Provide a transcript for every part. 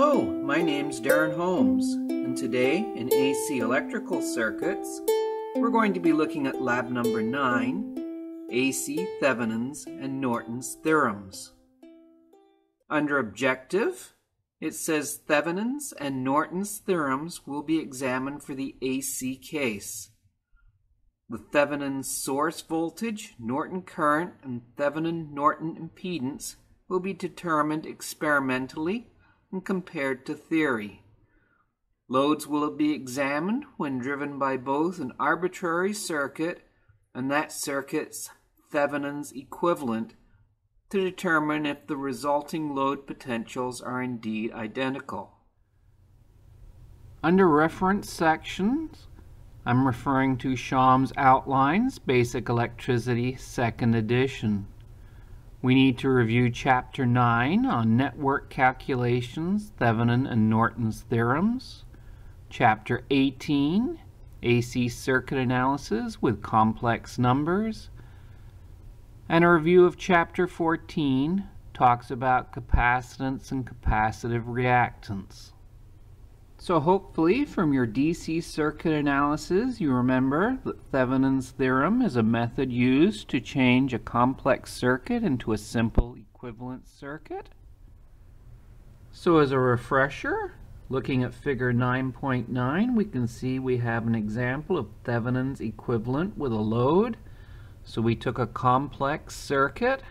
Hello, my name's Darren Holmes, and today in AC Electrical Circuits, we're going to be looking at lab number 9, AC Thevenin's and Norton's theorems. Under objective, it says Thevenin's and Norton's theorems will be examined for the AC case. The Thevenin source voltage, Norton current, and Thevenin Norton impedance will be determined experimentally and compared to theory. Loads will be examined when driven by both an arbitrary circuit and that circuit's Thevenin's equivalent to determine if the resulting load potentials are indeed identical. Under reference sections, I'm referring to Schaum's Outlines, Basic Electricity, 2nd edition. We need to review Chapter 9 on Network Calculations, Thevenin and Norton's Theorems. Chapter 18, AC Circuit Analysis with Complex Numbers. And a review of Chapter 14 talks about capacitance and capacitive reactance. So hopefully from your DC circuit analysis you remember that Thevenin's theorem is a method used to change a complex circuit into a simple equivalent circuit. So as a refresher, looking at figure 9.9 we can see we have an example of Thevenin's equivalent with a load. So we took a complex circuit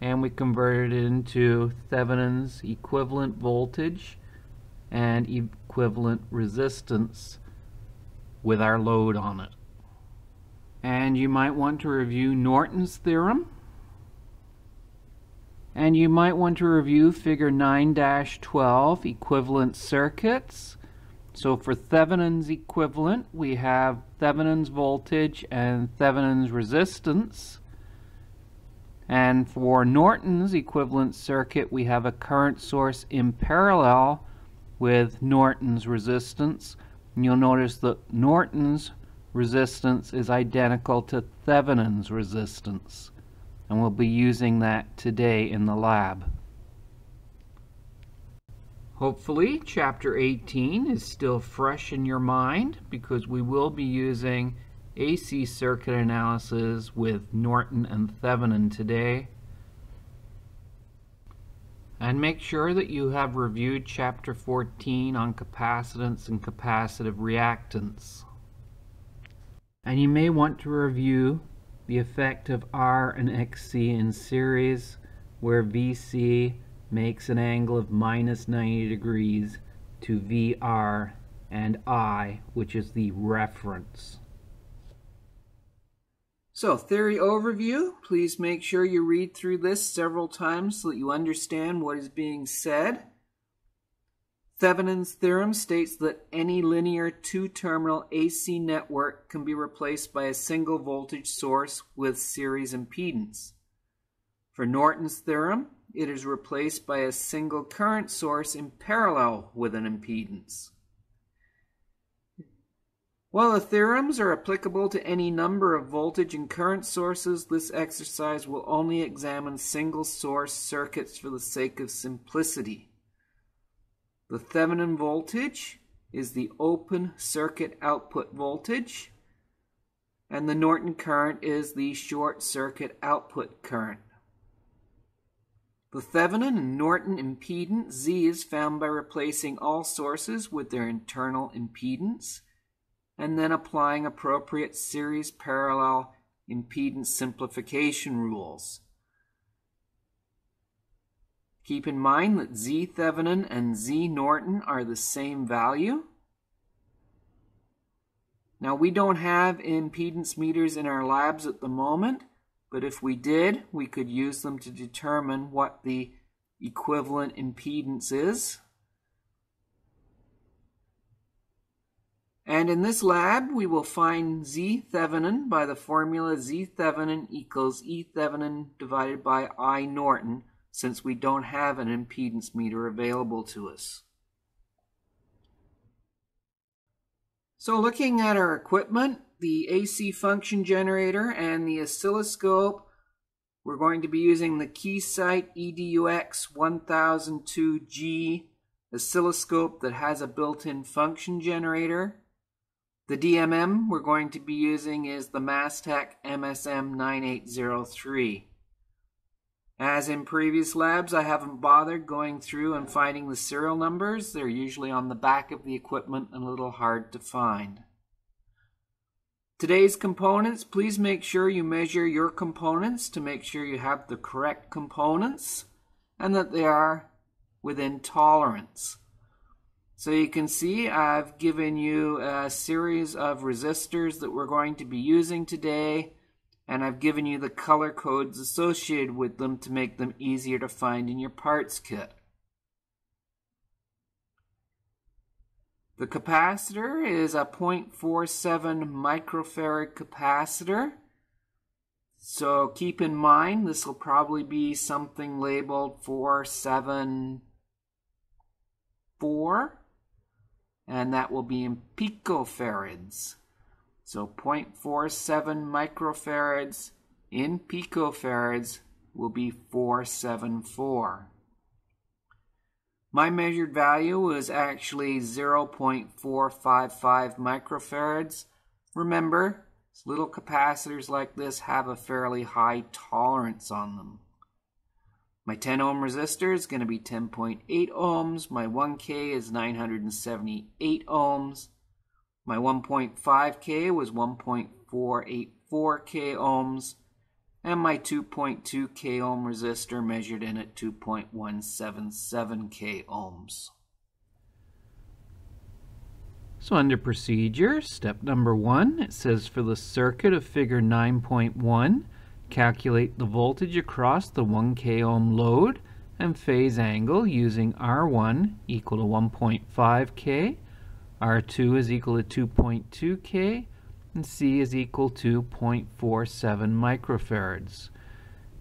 and we converted it into Thevenin's equivalent voltage and equivalent resistance with our load on it. And you might want to review Norton's theorem. And you might want to review figure 9-12 equivalent circuits. So for Thevenin's equivalent, we have Thevenin's voltage and Thevenin's resistance. And for Norton's equivalent circuit, we have a current source in parallel with Norton's resistance. And you'll notice that Norton's resistance is identical to Thevenin's resistance. And we'll be using that today in the lab. Hopefully, Chapter 18 is still fresh in your mind because we will be using AC circuit analysis with Norton and Thevenin today. And make sure that you have reviewed Chapter 14 on capacitance and capacitive reactance. And you may want to review the effect of R and XC in series, where VC makes an angle of minus 90 degrees to VR and I, which is the reference. So, theory overview. Please make sure you read through this several times so that you understand what is being said. Thevenin's theorem states that any linear two-terminal AC network can be replaced by a single voltage source with series impedance. For Norton's theorem, it is replaced by a single current source in parallel with an impedance. While the theorems are applicable to any number of voltage and current sources, this exercise will only examine single source circuits for the sake of simplicity. The Thevenin voltage is the open circuit output voltage, and the Norton current is the short circuit output current. The Thevenin and Norton impedance Z is found by replacing all sources with their internal impedance and then applying appropriate series parallel impedance simplification rules. Keep in mind that Z Thevenin and Z Norton are the same value. Now we don't have impedance meters in our labs at the moment, but if we did, we could use them to determine what the equivalent impedance is. And in this lab, we will find Z Thevenin by the formula Z Thevenin equals E Thevenin divided by I Norton, since we don't have an impedance meter available to us. So looking at our equipment, the AC function generator and the oscilloscope, we're going to be using the Keysight EDUX 1002G oscilloscope that has a built-in function generator. The DMM we're going to be using is the Mastech MSM 9803. As in previous labs, I haven't bothered going through and finding the serial numbers. They're usually on the back of the equipment and a little hard to find. Today's components, please make sure you measure your components to make sure you have the correct components and that they are within tolerance. So you can see I've given you a series of resistors that we're going to be using today and I've given you the color codes associated with them to make them easier to find in your parts kit. The capacitor is a 0.47 microfarad capacitor. So keep in mind this will probably be something labeled 474 and that will be in picofarads. So 0.47 microfarads in picofarads will be 474. My measured value was actually 0.455 microfarads. Remember, little capacitors like this have a fairly high tolerance on them. My 10 ohm resistor is going to be 10.8 ohms. My 1K is 978 ohms. My 1.5K was 1.484K ohms. And my 2.2K ohm resistor measured in at 2.177K ohms. So under procedure, step number one, it says for the circuit of figure 9.1, Calculate the voltage across the 1 k ohm load and phase angle using R1 equal to 1.5 k, R2 is equal to 2.2 k, and C is equal to 0.47 microfarads.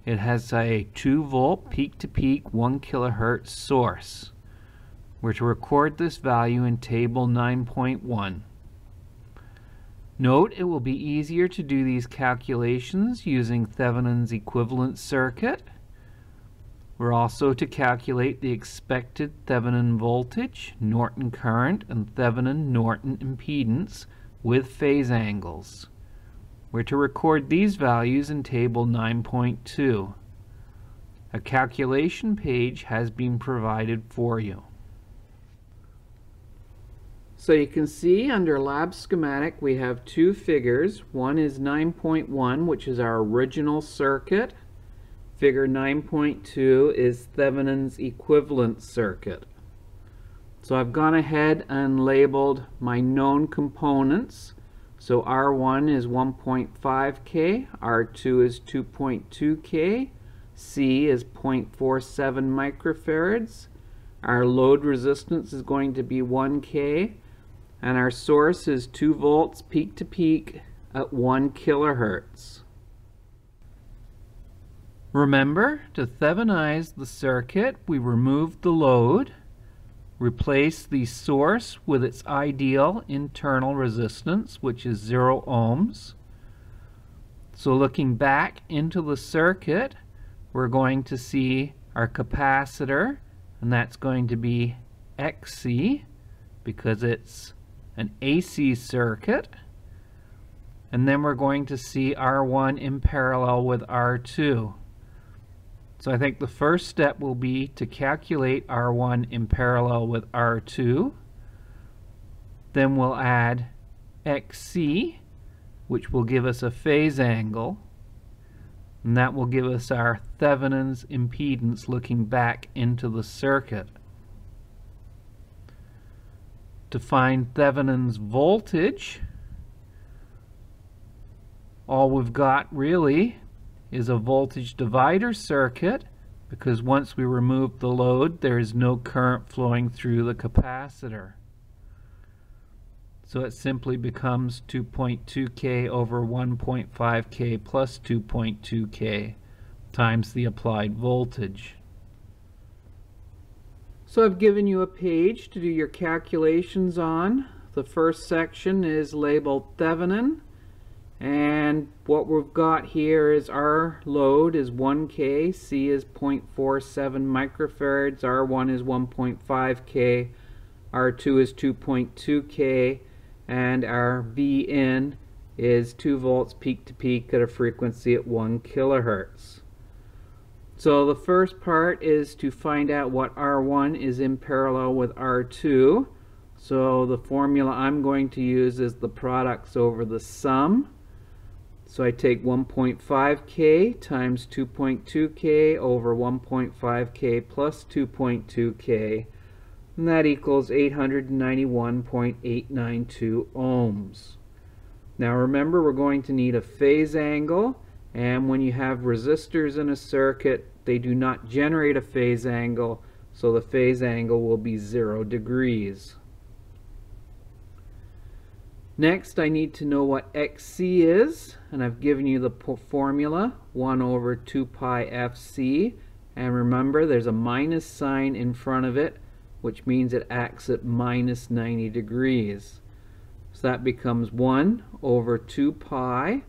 It has a 2 volt peak to peak 1 kilohertz source. We're to record this value in table 9.1. Note it will be easier to do these calculations using Thevenin's equivalent circuit. We're also to calculate the expected Thevenin voltage, Norton current, and Thevenin Norton impedance with phase angles. We're to record these values in table 9.2. A calculation page has been provided for you. So you can see under lab schematic we have two figures. One is 9.1 which is our original circuit. Figure 9.2 is Thevenin's equivalent circuit. So I've gone ahead and labeled my known components. So R1 is 1.5K, R2 is 2.2K, C is 0.47 microfarads, our load resistance is going to be 1K, and our source is 2 volts peak to peak at 1 kilohertz. Remember, to Thevenize the circuit, we remove the load, replace the source with its ideal internal resistance, which is 0 ohms. So looking back into the circuit, we're going to see our capacitor, and that's going to be XC because it's an AC circuit. And then we're going to see R1 in parallel with R2. So I think the first step will be to calculate R1 in parallel with R2. Then we'll add XC, which will give us a phase angle. And that will give us our Thevenin's impedance looking back into the circuit to find Thevenin's voltage, all we've got really is a voltage divider circuit because once we remove the load there is no current flowing through the capacitor. So it simply becomes 2.2k over 1.5k plus 2.2k times the applied voltage. So I've given you a page to do your calculations on. The first section is labeled Thevenin And what we've got here is our load is 1K, C is 0.47 microfarads, R1 is 1.5K, R2 is 2.2K, and our Vin is 2 volts peak to peak at a frequency at 1 kilohertz. So the first part is to find out what R1 is in parallel with R2. So the formula I'm going to use is the products over the sum. So I take 1.5k times 2.2k over 1.5k plus 2.2k and that equals 891.892 ohms. Now remember we're going to need a phase angle and when you have resistors in a circuit they do not generate a phase angle, so the phase angle will be 0 degrees. Next, I need to know what XC is, and I've given you the formula, 1 over 2 pi FC, and remember there's a minus sign in front of it, which means it acts at minus 90 degrees. So that becomes 1 over 2 pi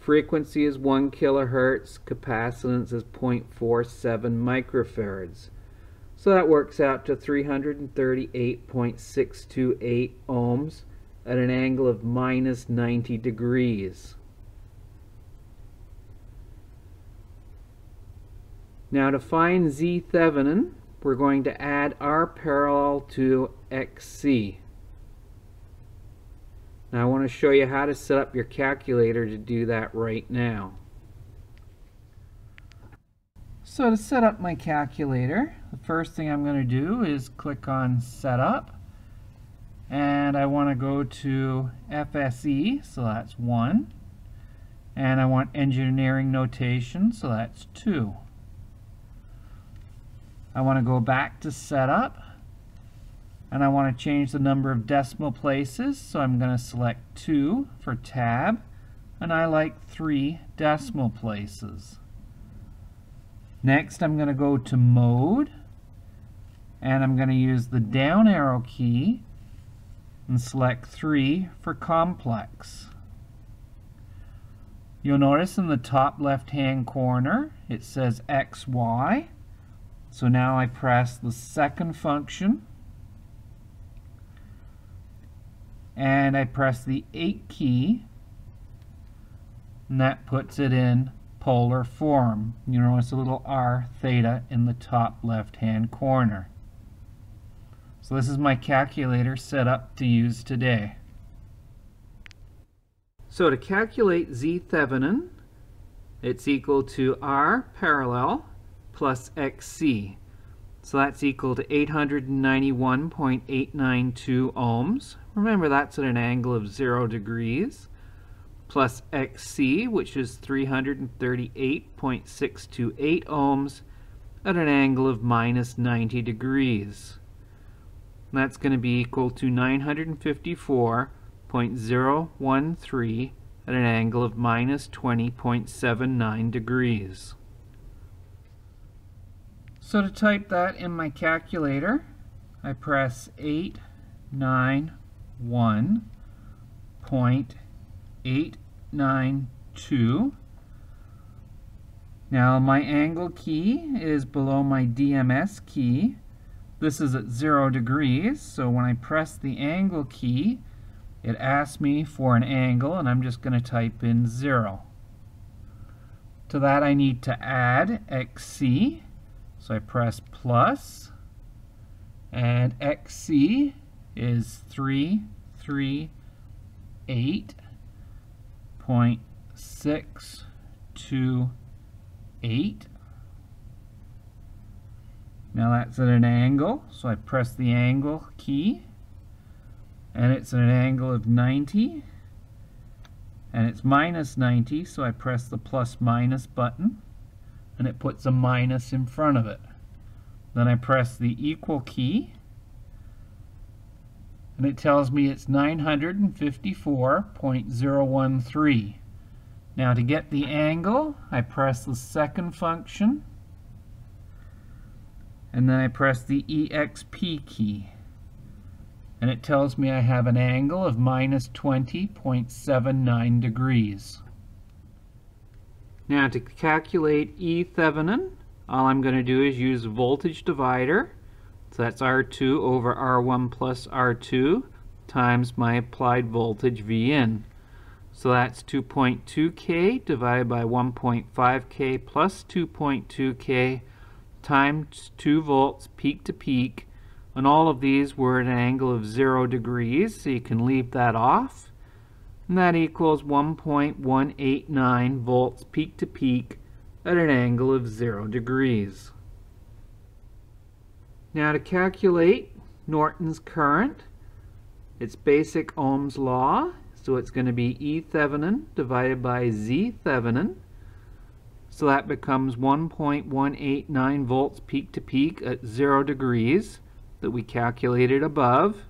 Frequency is 1 kilohertz, capacitance is 0.47 microfarads. So that works out to 338.628 ohms at an angle of minus 90 degrees. Now to find Z Thevenin, we're going to add R parallel to XC. Now I want to show you how to set up your calculator to do that right now. So to set up my calculator, the first thing I'm going to do is click on Setup. And I want to go to FSE, so that's 1. And I want engineering notation, so that's 2. I want to go back to Setup and I want to change the number of decimal places so I'm going to select 2 for tab and I like 3 decimal places. Next I'm going to go to mode and I'm going to use the down arrow key and select 3 for complex. You'll notice in the top left hand corner it says XY so now I press the second function and I press the 8 key and that puts it in polar form. You notice a little r theta in the top left hand corner. So this is my calculator set up to use today. So to calculate Z Thevenin, it's equal to R parallel plus XC. So that's equal to 891.892 ohms. Remember that's at an angle of 0 degrees plus XC, which is 338.628 ohms at an angle of minus 90 degrees. That's going to be equal to 954.013 at an angle of minus 20.79 degrees. So to type that in my calculator, I press 891.892. Now my angle key is below my DMS key. This is at 0 degrees, so when I press the angle key, it asks me for an angle, and I'm just going to type in 0. To that I need to add XC. So I press plus, and XC is 338.628. Now that's at an angle, so I press the angle key, and it's at an angle of 90, and it's minus 90, so I press the plus minus button and it puts a minus in front of it. Then I press the equal key and it tells me it's 954.013. Now to get the angle, I press the second function and then I press the EXP key. and it tells me I have an angle of minus 20.79 degrees. Now to calculate E Thevenin, all I'm going to do is use voltage divider. So that's R2 over R1 plus R2 times my applied voltage Vn. So that's 2.2K divided by 1.5K plus 2.2K times 2 volts peak to peak. And all of these were at an angle of 0 degrees, so you can leave that off. And that equals 1.189 volts peak to peak at an angle of 0 degrees. Now to calculate Norton's current, it's basic Ohm's law, so it's going to be E Thevenin divided by Z Thevenin. So that becomes 1.189 volts peak to peak at 0 degrees that we calculated above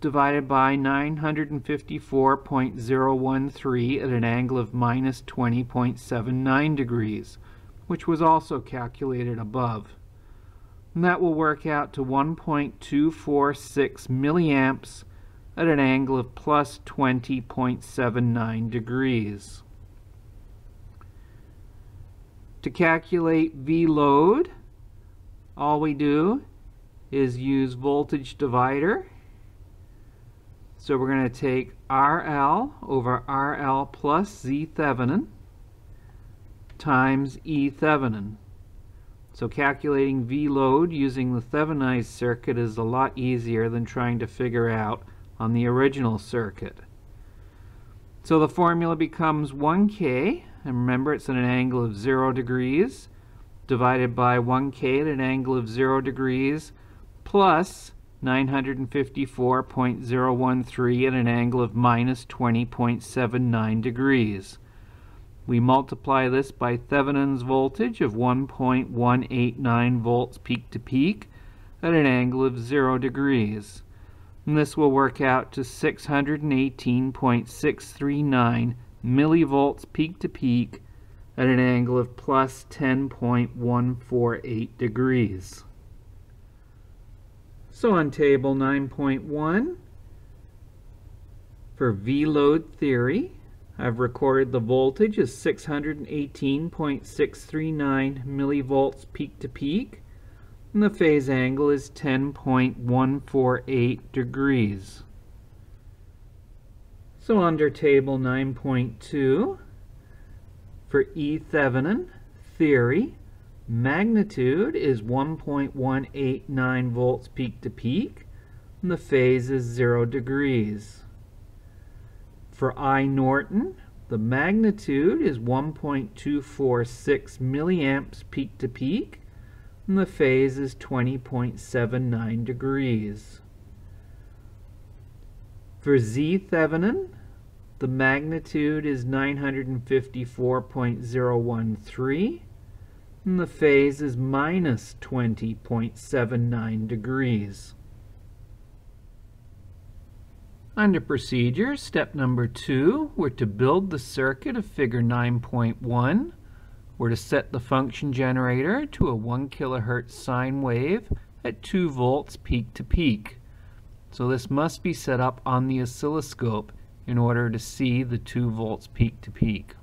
divided by 954.013 at an angle of minus 20.79 degrees, which was also calculated above. And that will work out to 1.246 milliamps at an angle of plus 20.79 degrees. To calculate V load, all we do is use voltage divider. So we're going to take RL over RL plus Z Thevenin times E Thevenin. So calculating V load using the Thevenized circuit is a lot easier than trying to figure out on the original circuit. So the formula becomes 1K, and remember it's at an angle of 0 degrees, divided by 1K at an angle of 0 degrees, plus 954.013 at an angle of minus 20.79 degrees. We multiply this by Thevenin's voltage of 1.189 volts peak to peak at an angle of 0 degrees. And this will work out to 618.639 millivolts peak to peak at an angle of plus 10.148 degrees. So on table 9.1, for V-load theory, I've recorded the voltage as 618.639 millivolts peak to peak, and the phase angle is 10.148 degrees. So under table 9.2, for E Thevenin theory, Magnitude is 1.189 volts peak to peak, and the phase is 0 degrees. For I Norton, the magnitude is 1.246 milliamps peak to peak, and the phase is 20.79 degrees. For Z Thevenin, the magnitude is 954.013, and the phase is minus 20.79 degrees. Under procedure, step number two, we're to build the circuit of figure 9.1. We're to set the function generator to a 1 kilohertz sine wave at 2 volts peak to peak. So this must be set up on the oscilloscope in order to see the 2 volts peak to peak.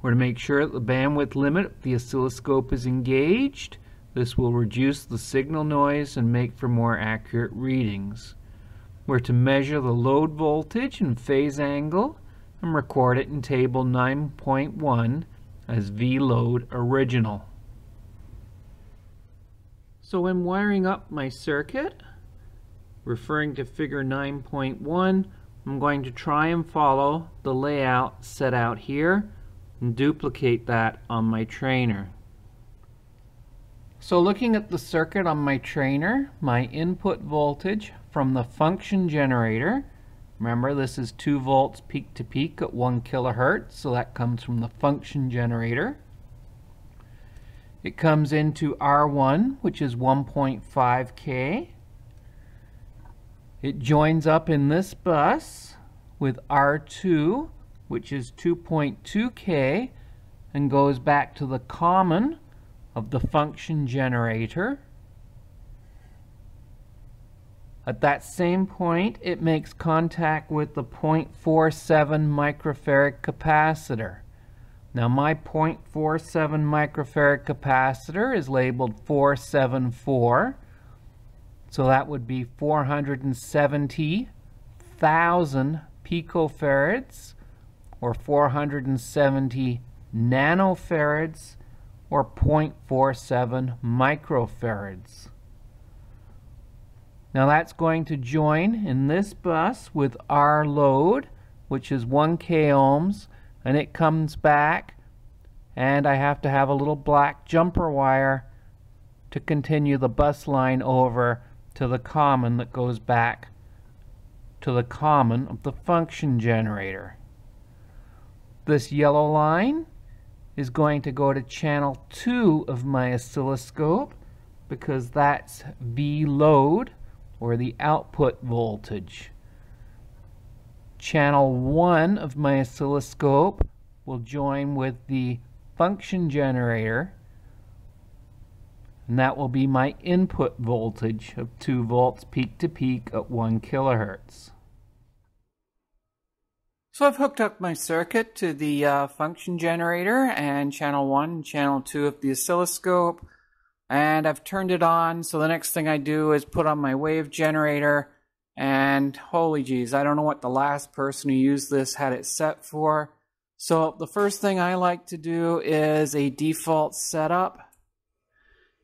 We're to make sure that the bandwidth limit of the oscilloscope is engaged. This will reduce the signal noise and make for more accurate readings. We're to measure the load voltage and phase angle and record it in table 9.1 as VLOAD original. So when wiring up my circuit, referring to figure 9.1, I'm going to try and follow the layout set out here and duplicate that on my trainer. So looking at the circuit on my trainer, my input voltage from the function generator, remember this is 2 volts peak to peak at 1 kilohertz, so that comes from the function generator. It comes into R1, which is 1.5K. It joins up in this bus with R2, which is 2.2k and goes back to the common of the function generator. At that same point, it makes contact with the 0.47 microfarad capacitor. Now my 0.47 microfarad capacitor is labeled 474. So that would be 470,000 picofarads or 470 nanofarads or 0.47 microfarads. Now that's going to join in this bus with our load, which is 1 k ohms, and it comes back, and I have to have a little black jumper wire to continue the bus line over to the common that goes back to the common of the function generator. This yellow line is going to go to channel 2 of my oscilloscope because that's V load or the output voltage. Channel 1 of my oscilloscope will join with the function generator and that will be my input voltage of 2 volts peak to peak at 1 kilohertz. So I've hooked up my circuit to the uh, function generator and channel 1 and channel 2 of the oscilloscope and I've turned it on. So the next thing I do is put on my wave generator and holy jeez, I don't know what the last person who used this had it set for. So the first thing I like to do is a default setup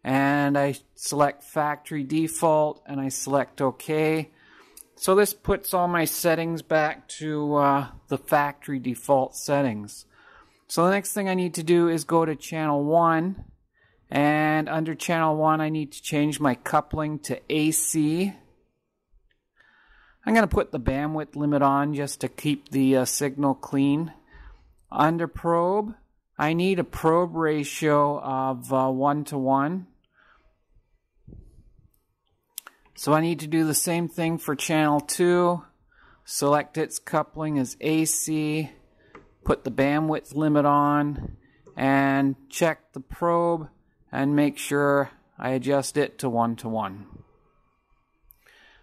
and I select factory default and I select OK. So this puts all my settings back to uh, the factory default settings. So the next thing I need to do is go to channel 1 and under channel 1, I need to change my coupling to AC. I'm going to put the bandwidth limit on just to keep the uh, signal clean. Under probe, I need a probe ratio of uh, 1 to 1. So I need to do the same thing for channel 2. Select its coupling as AC. Put the bandwidth limit on. And check the probe and make sure I adjust it to one to one.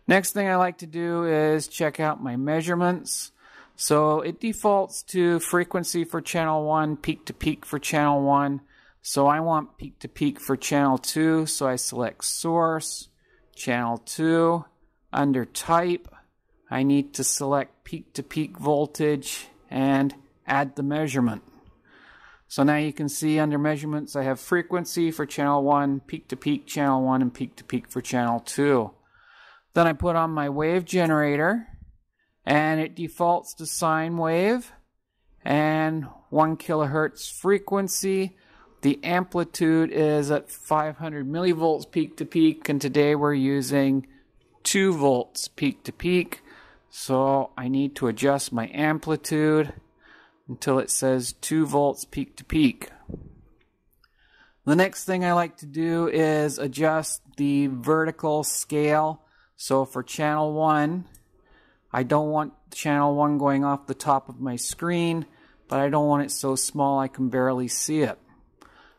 Next thing I like to do is check out my measurements. So it defaults to frequency for channel 1, peak to peak for channel 1. So I want peak to peak for channel 2, so I select source, channel 2. Under type, I need to select peak to peak voltage and add the measurement. So now you can see under measurements I have frequency for channel 1, peak to peak channel 1, and peak to peak for channel 2. Then I put on my wave generator and it defaults to sine wave and 1 kilohertz frequency. The amplitude is at 500 millivolts peak to peak and today we're using 2 volts peak to peak. So I need to adjust my amplitude until it says 2 volts peak to peak. The next thing I like to do is adjust the vertical scale. So for channel 1, I don't want channel 1 going off the top of my screen, but I don't want it so small I can barely see it.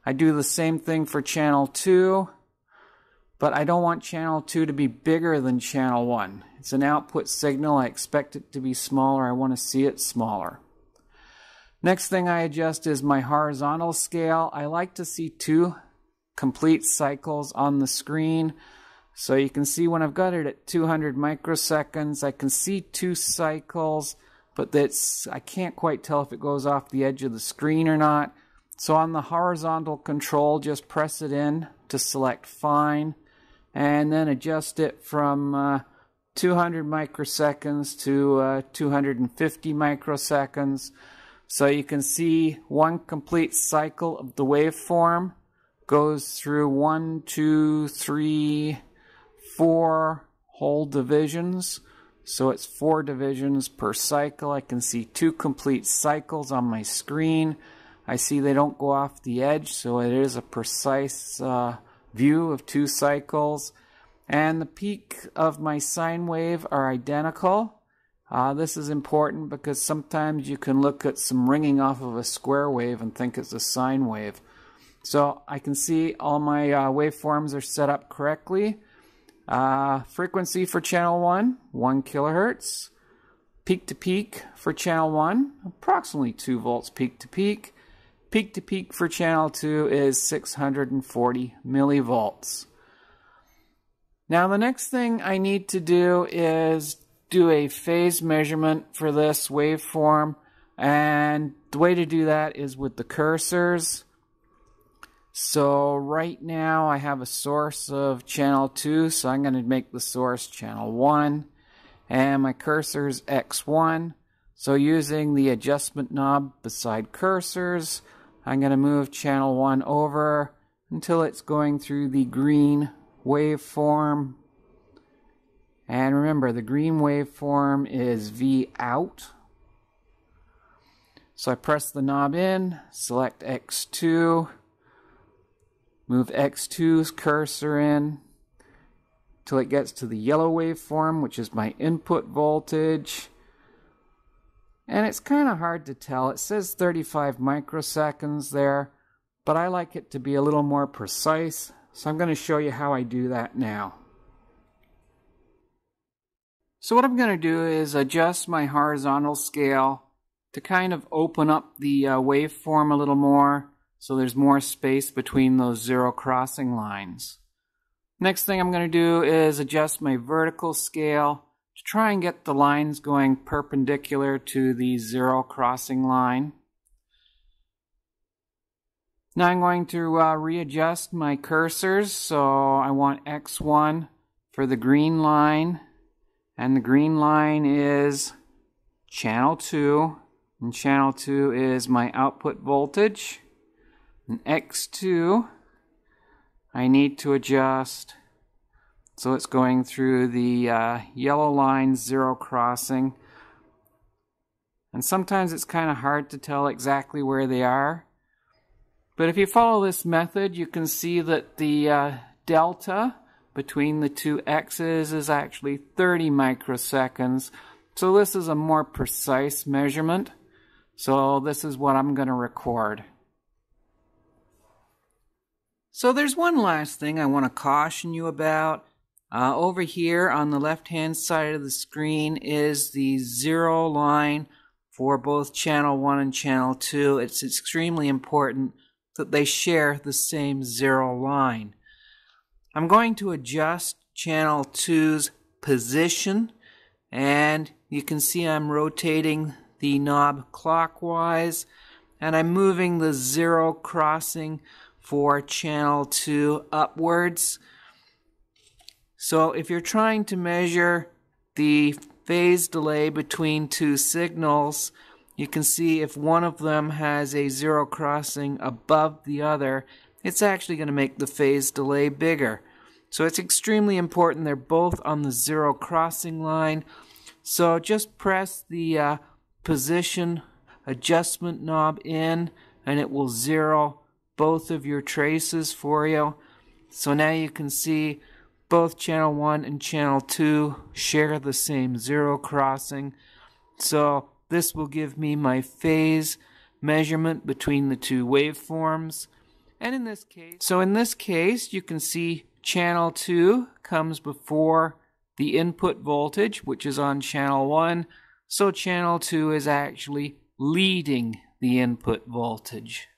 I do the same thing for channel 2, but I don't want channel 2 to be bigger than channel 1. It's an output signal. I expect it to be smaller. I want to see it smaller. Next thing I adjust is my horizontal scale. I like to see two complete cycles on the screen. So you can see when I've got it at 200 microseconds, I can see two cycles, but that's I can't quite tell if it goes off the edge of the screen or not. So on the horizontal control, just press it in to select fine, and then adjust it from uh, 200 microseconds to uh, 250 microseconds. So you can see one complete cycle of the waveform goes through one, two, three, four whole divisions. So it's four divisions per cycle. I can see two complete cycles on my screen. I see they don't go off the edge, so it is a precise uh, view of two cycles. And the peak of my sine wave are identical. Uh, this is important because sometimes you can look at some ringing off of a square wave and think it's a sine wave. So I can see all my uh, waveforms are set up correctly. Uh, frequency for channel 1, 1 kilohertz. Peak to peak for channel 1, approximately 2 volts peak to peak. Peak to peak for channel 2 is 640 millivolts. Now the next thing I need to do is do a phase measurement for this waveform and the way to do that is with the cursors. So right now I have a source of channel 2, so I'm going to make the source channel 1. And my cursor is X1. So using the adjustment knob beside cursors, I'm going to move channel 1 over until it's going through the green waveform. And remember, the green waveform is V out. So I press the knob in, select X2, Move X2's cursor in till it gets to the yellow waveform, which is my input voltage. And it's kind of hard to tell. It says 35 microseconds there, but I like it to be a little more precise. So I'm going to show you how I do that now. So what I'm going to do is adjust my horizontal scale to kind of open up the uh, waveform a little more so there's more space between those zero crossing lines. Next thing I'm going to do is adjust my vertical scale to try and get the lines going perpendicular to the zero crossing line. Now I'm going to uh, readjust my cursors. So I want X1 for the green line. And the green line is channel 2. And channel 2 is my output voltage. And X2, I need to adjust so it's going through the uh, yellow line zero crossing. And sometimes it's kind of hard to tell exactly where they are. But if you follow this method, you can see that the uh, delta between the two x's is actually 30 microseconds. So this is a more precise measurement. So this is what I'm going to record. So there's one last thing I want to caution you about. Uh, over here on the left hand side of the screen is the zero line for both channel 1 and channel 2. It's extremely important that they share the same zero line. I'm going to adjust channel 2's position and you can see I'm rotating the knob clockwise and I'm moving the zero crossing for channel 2 upwards. So if you're trying to measure the phase delay between two signals, you can see if one of them has a zero crossing above the other, it's actually going to make the phase delay bigger. So it's extremely important they're both on the zero crossing line. So just press the uh, position adjustment knob in and it will zero both of your traces for you. So now you can see both channel 1 and channel 2 share the same zero crossing. So this will give me my phase measurement between the two waveforms. And in this case, so in this case, you can see channel 2 comes before the input voltage, which is on channel 1. So channel 2 is actually leading the input voltage.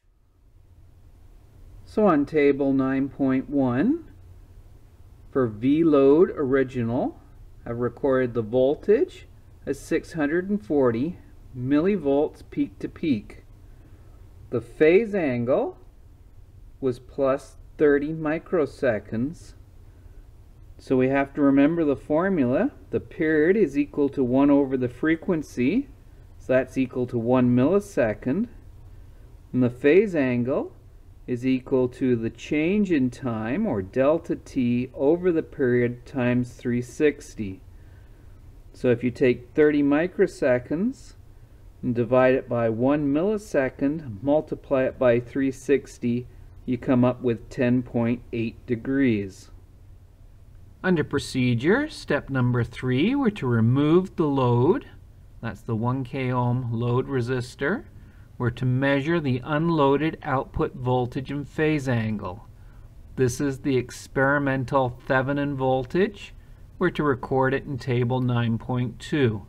So on table 9.1, for VLOAD original, I've recorded the voltage as 640 millivolts peak to peak. The phase angle was plus 30 microseconds. So we have to remember the formula. The period is equal to 1 over the frequency. So that's equal to 1 millisecond. And the phase angle is equal to the change in time, or delta t, over the period times 360. So if you take 30 microseconds and divide it by 1 millisecond, multiply it by 360, you come up with 10.8 degrees. Under procedure, step number three, we're to remove the load. That's the 1 k ohm load resistor We're to measure the unloaded output voltage and phase angle. This is the experimental Thevenin voltage. We're to record it in table 9.2.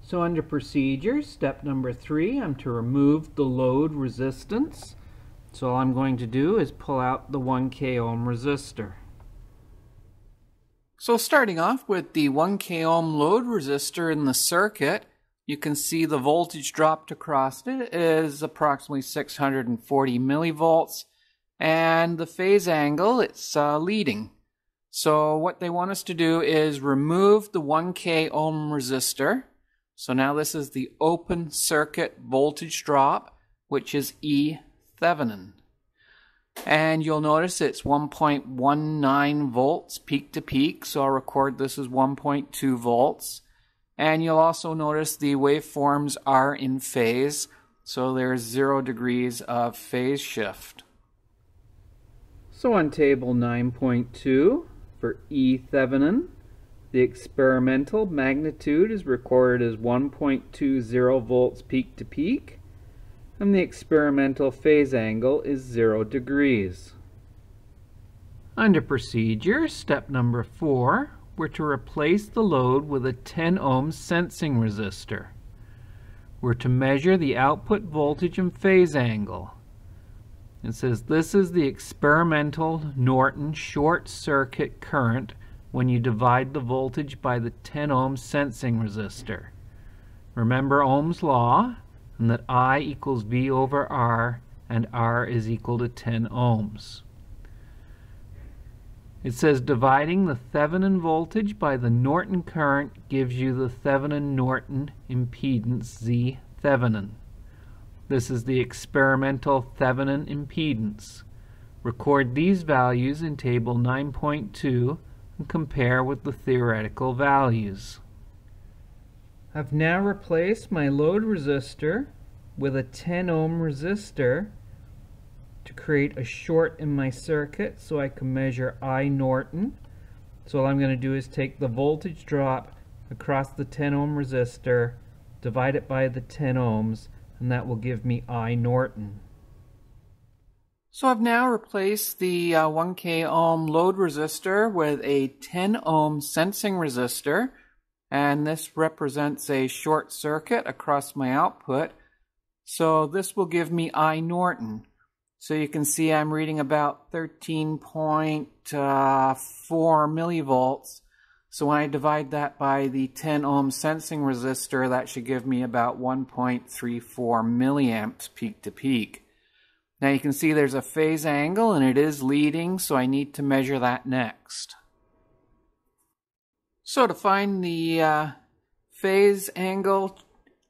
So under procedure, step number three, I'm to remove the load resistance. So all I'm going to do is pull out the 1k ohm resistor. So starting off with the 1k ohm load resistor in the circuit, you can see the voltage dropped across it is approximately 640 millivolts and the phase angle it's uh, leading. So what they want us to do is remove the 1k ohm resistor. So now this is the open circuit voltage drop which is E Thevenin. And you'll notice it's 1.19 volts peak to peak, so I'll record this as 1.2 volts. And you'll also notice the waveforms are in phase, so there's zero degrees of phase shift. So on table 9.2 for E Thevenin, the experimental magnitude is recorded as 1.20 volts peak to peak and the experimental phase angle is 0 degrees. Under procedure, step number 4, we're to replace the load with a 10 ohm sensing resistor. We're to measure the output voltage and phase angle. It says this is the experimental Norton short circuit current when you divide the voltage by the 10 ohm sensing resistor. Remember Ohm's law, and that I equals V over R and R is equal to 10 ohms. It says dividing the Thevenin voltage by the Norton current gives you the Thevenin-Norton impedance Z Thevenin. This is the experimental Thevenin impedance. Record these values in table 9.2 and compare with the theoretical values. I've now replaced my load resistor with a 10 ohm resistor to create a short in my circuit so I can measure I Norton. So all I'm going to do is take the voltage drop across the 10 ohm resistor, divide it by the 10 ohms, and that will give me I Norton. So I've now replaced the uh, 1k ohm load resistor with a 10 ohm sensing resistor and this represents a short circuit across my output. So this will give me I Norton. So you can see I'm reading about 13.4 uh, millivolts. So when I divide that by the 10 ohm sensing resistor, that should give me about 1.34 milliamps peak to peak. Now you can see there's a phase angle and it is leading, so I need to measure that next. So to find the uh, phase angle,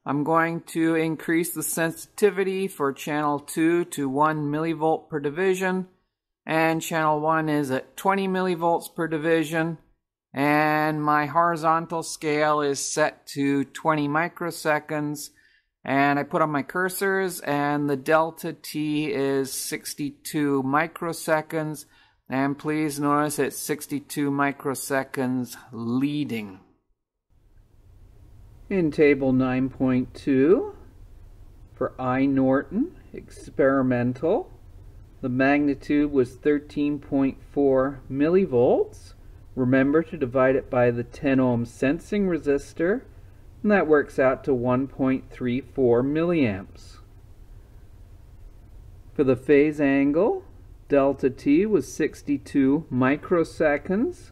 I'm going to increase the sensitivity for channel 2 to 1 millivolt per division. And channel 1 is at 20 millivolts per division. And my horizontal scale is set to 20 microseconds. And I put on my cursors and the delta T is 62 microseconds. And please notice it's 62 microseconds leading. In table 9.2, for I Norton, experimental, the magnitude was 13.4 millivolts. Remember to divide it by the 10 ohm sensing resistor, and that works out to 1.34 milliamps. For the phase angle, delta t was 62 microseconds.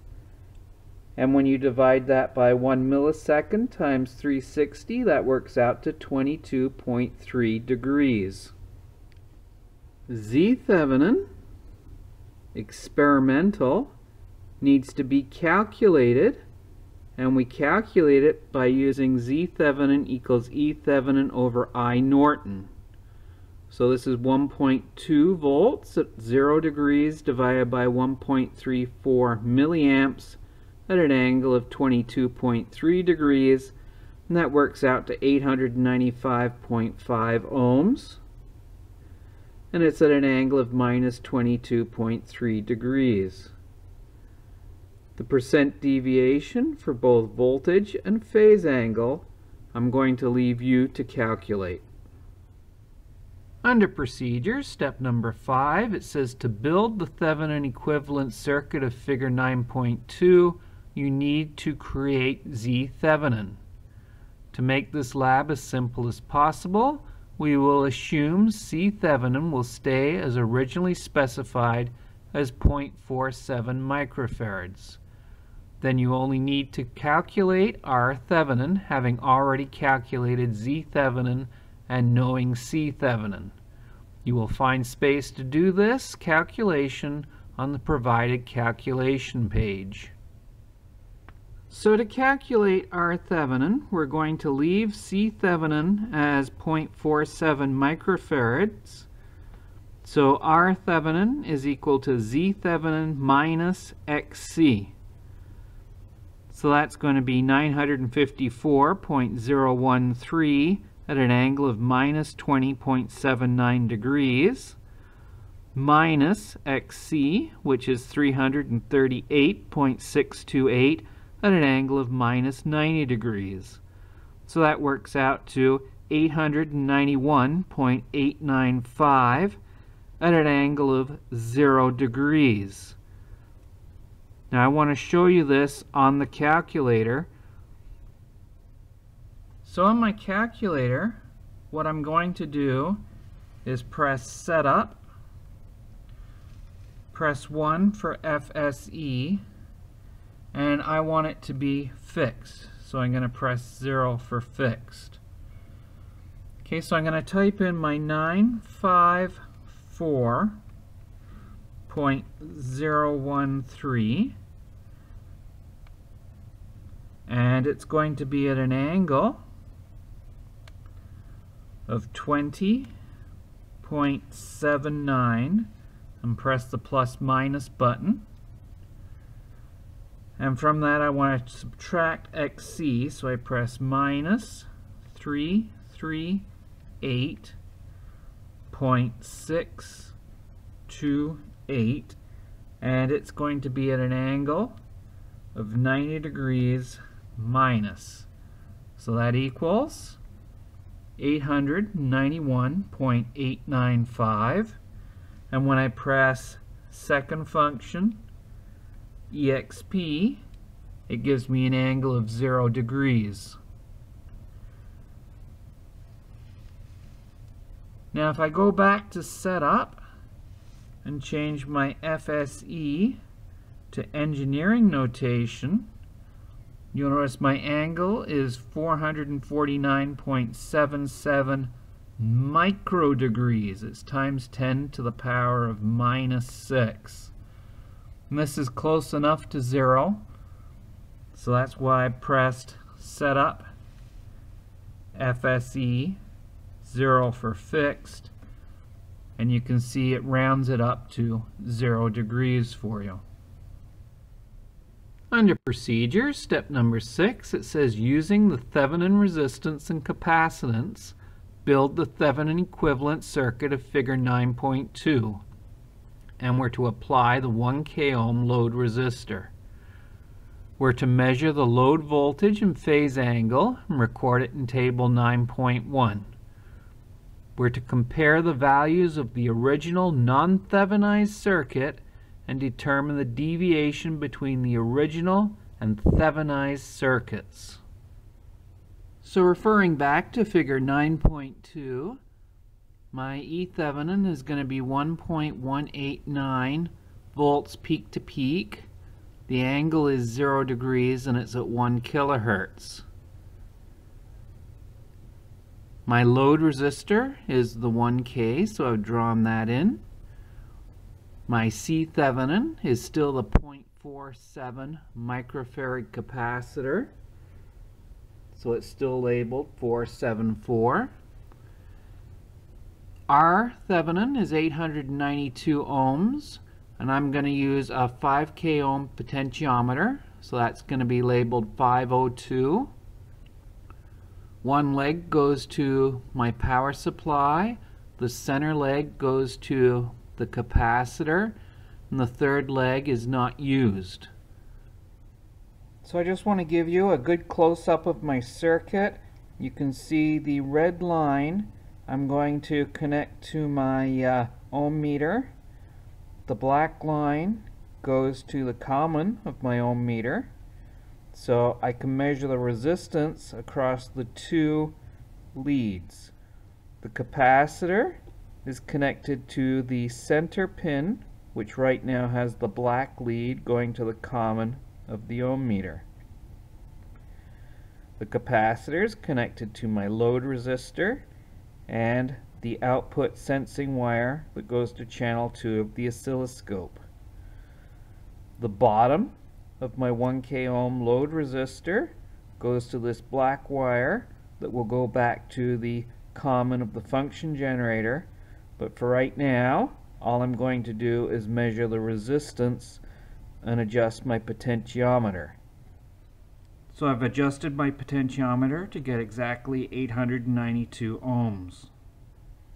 And when you divide that by 1 millisecond times 360, that works out to 22.3 degrees. Z Thevenin, experimental, needs to be calculated, and we calculate it by using Z Thevenin equals E Thevenin over I Norton. So this is 1.2 volts at 0 degrees divided by 1.34 milliamps at an angle of 22.3 degrees and that works out to 895.5 ohms and it's at an angle of minus 22.3 degrees. The percent deviation for both voltage and phase angle I'm going to leave you to calculate. Under procedures, step number five, it says to build the Thevenin equivalent circuit of figure 9.2, you need to create Z Thevenin. To make this lab as simple as possible, we will assume C Thevenin will stay as originally specified as 0.47 microfarads. Then you only need to calculate R Thevenin, having already calculated Z Thevenin and knowing C Thevenin. You will find space to do this calculation on the provided calculation page. So to calculate R Thevenin, we're going to leave C Thevenin as 0.47 microfarads. So R Thevenin is equal to Z Thevenin minus XC. So that's going to be 954.013 at an angle of minus 20.79 degrees minus XC, which is 338.628 at an angle of minus 90 degrees. So that works out to 891.895 at an angle of 0 degrees. Now I want to show you this on the calculator so on my calculator, what I'm going to do is press setup, press 1 for FSE, and I want it to be fixed. So I'm going to press 0 for fixed. Okay, so I'm going to type in my 954.013 and it's going to be at an angle of 20.79 and press the plus minus button. And from that I want to subtract XC, so I press minus 338.628 and it's going to be at an angle of 90 degrees minus. So that equals 891.895 and when I press second function exp it gives me an angle of 0 degrees. Now if I go back to setup and change my FSE to engineering notation You'll notice my angle is 449.77 microdegrees. It's times 10 to the power of minus 6. And this is close enough to 0. So that's why I pressed Setup, FSE, 0 for fixed. And you can see it rounds it up to 0 degrees for you. Under Procedures, step number six, it says using the Thevenin resistance and capacitance, build the Thevenin equivalent circuit of figure 9.2. And we're to apply the 1 k ohm load resistor. We're to measure the load voltage and phase angle and record it in table 9.1. We're to compare the values of the original non-Thevenized circuit and determine the deviation between the original and Thevenized circuits. So referring back to figure 9.2, my E Thevenin is going to be 1.189 volts peak to peak. The angle is 0 degrees and it's at 1 kilohertz. My load resistor is the 1K, so I've drawn that in. My C Thevenin is still the 0.47 microfarad capacitor. So it's still labeled 474. R Thevenin is 892 ohms and I'm going to use a 5k ohm potentiometer so that's going to be labeled 502. One leg goes to my power supply. The center leg goes to the capacitor, and the third leg is not used. So I just want to give you a good close-up of my circuit. You can see the red line I'm going to connect to my uh, ohm meter. The black line goes to the common of my ohm meter. So I can measure the resistance across the two leads. The capacitor is connected to the center pin, which right now has the black lead going to the common of the ohm meter. The capacitor is connected to my load resistor and the output sensing wire that goes to channel 2 of the oscilloscope. The bottom of my 1k ohm load resistor goes to this black wire that will go back to the common of the function generator but for right now all I'm going to do is measure the resistance and adjust my potentiometer. So I've adjusted my potentiometer to get exactly 892 ohms.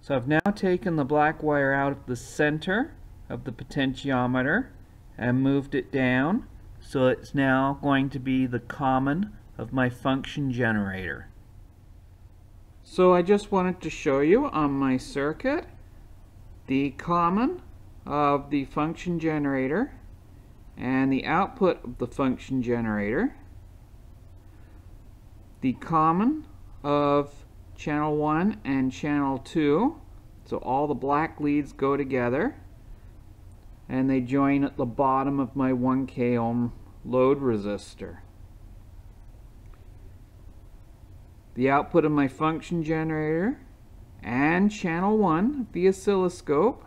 So I've now taken the black wire out of the center of the potentiometer and moved it down so it's now going to be the common of my function generator. So I just wanted to show you on my circuit the common of the function generator and the output of the function generator, the common of channel 1 and channel 2, so all the black leads go together, and they join at the bottom of my 1k ohm load resistor. The output of my function generator and channel 1, the oscilloscope,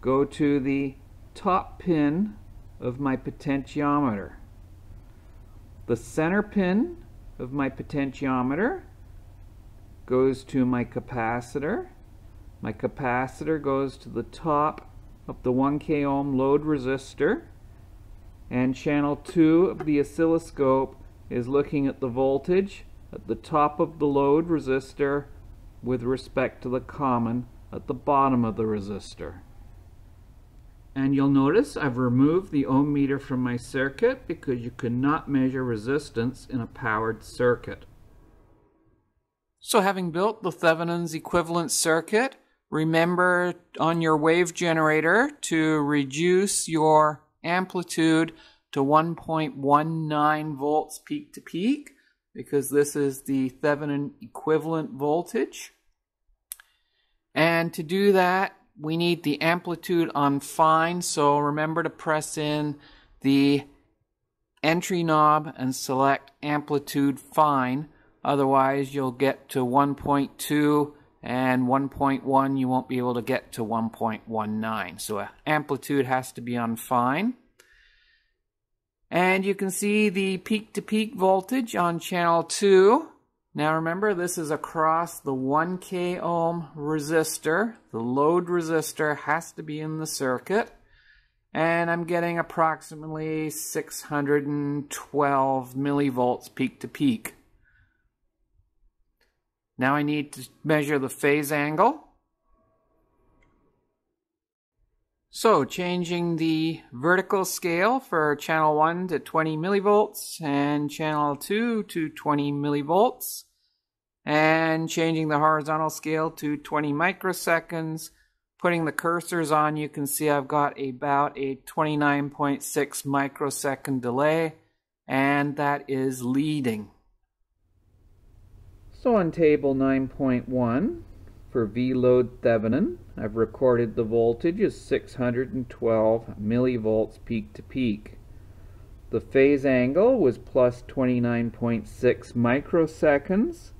go to the top pin of my potentiometer. The center pin of my potentiometer goes to my capacitor. My capacitor goes to the top of the 1k ohm load resistor and channel 2 of the oscilloscope is looking at the voltage at the top of the load resistor with respect to the common at the bottom of the resistor. And you'll notice I've removed the ohm meter from my circuit because you cannot measure resistance in a powered circuit. So having built the Thevenin's equivalent circuit, remember on your wave generator to reduce your amplitude to 1.19 volts peak to peak because this is the Thevenin equivalent voltage. And to do that, we need the amplitude on fine. So remember to press in the entry knob and select amplitude fine. Otherwise, you'll get to 1.2 and 1.1 you won't be able to get to 1.19 so uh, amplitude has to be on fine and you can see the peak to peak voltage on channel 2 now remember this is across the 1k ohm resistor. The load resistor has to be in the circuit. And I'm getting approximately 612 millivolts peak to peak. Now I need to measure the phase angle. So changing the vertical scale for channel 1 to 20 millivolts and channel 2 to 20 millivolts and changing the horizontal scale to 20 microseconds. Putting the cursors on you can see I've got about a 29.6 microsecond delay and that is leading. So on table 9.1 for V-load Thevenin, I've recorded the voltage is 612 millivolts peak to peak. The phase angle was plus 29.6 microseconds,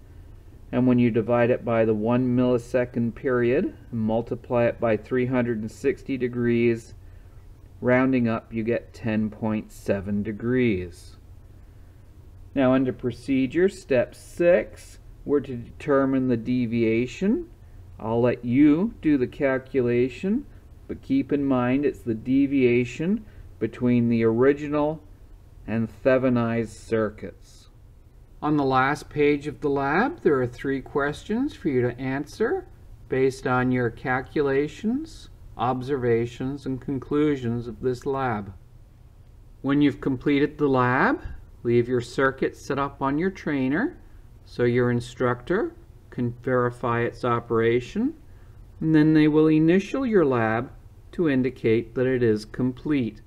and when you divide it by the 1 millisecond period multiply it by 360 degrees, rounding up you get 10.7 degrees. Now under procedure, step 6, we're to determine the deviation. I'll let you do the calculation, but keep in mind it's the deviation between the original and Thevenized circuits. On the last page of the lab, there are three questions for you to answer based on your calculations, observations, and conclusions of this lab. When you've completed the lab, leave your circuit set up on your trainer so your instructor can verify its operation, and then they will initial your lab to indicate that it is complete.